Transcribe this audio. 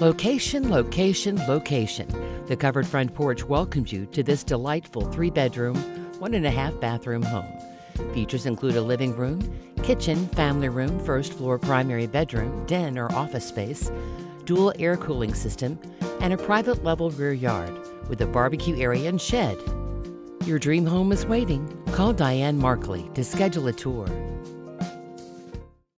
Location, location, location. The covered front porch welcomes you to this delightful three bedroom, one and a half bathroom home. Features include a living room, kitchen, family room, first floor primary bedroom, den or office space, dual air cooling system, and a private level rear yard with a barbecue area and shed. Your dream home is waiting. Call Diane Markley to schedule a tour.